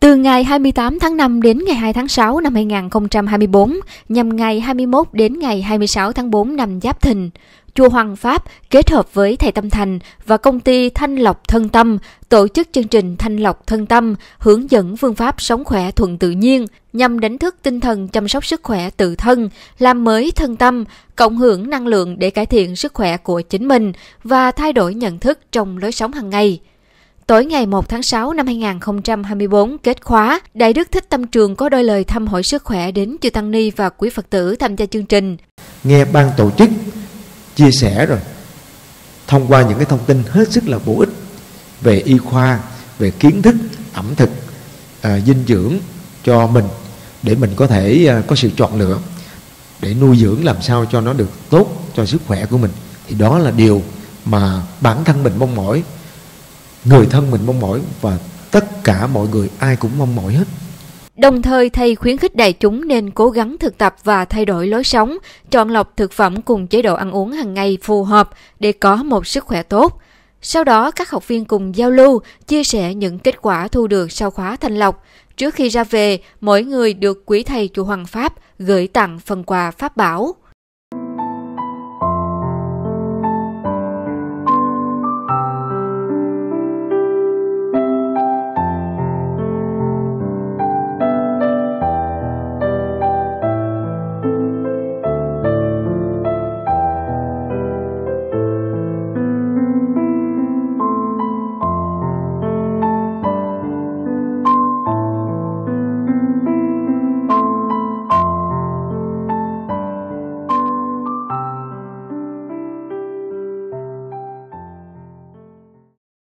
Từ ngày 28 tháng 5 đến ngày 2 tháng 6 năm 2024, nhằm ngày 21 đến ngày 26 tháng 4 năm Giáp Thìn, Chùa Hoàng Pháp kết hợp với Thầy Tâm Thành và công ty Thanh Lọc Thân Tâm tổ chức chương trình Thanh Lọc Thân Tâm hướng dẫn phương pháp sống khỏe thuận tự nhiên nhằm đánh thức tinh thần chăm sóc sức khỏe tự thân, làm mới thân tâm, cộng hưởng năng lượng để cải thiện sức khỏe của chính mình và thay đổi nhận thức trong lối sống hàng ngày. Tối ngày 1 tháng 6 năm 2024 kết khóa, Đại Đức Thích Tâm Trường có đôi lời thăm hỏi sức khỏe đến chư Tăng Ni và quý Phật tử tham gia chương trình. Nghe ban tổ chức chia sẻ rồi, thông qua những cái thông tin hết sức là bổ ích về y khoa, về kiến thức, ẩm thực, à, dinh dưỡng cho mình để mình có thể à, có sự chọn lựa để nuôi dưỡng làm sao cho nó được tốt cho sức khỏe của mình thì đó là điều mà bản thân mình mong mỏi người thân mình mong mỏi và tất cả mọi người ai cũng mong mỏi hết Đồng thời thầy khuyến khích đại chúng nên cố gắng thực tập và thay đổi lối sống, chọn lọc thực phẩm cùng chế độ ăn uống hàng ngày phù hợp để có một sức khỏe tốt. Sau đó các học viên cùng giao lưu, chia sẻ những kết quả thu được sau khóa thanh lọc. Trước khi ra về, mỗi người được quý thầy chùa Hoàng Pháp gửi tặng phần quà Pháp bảo.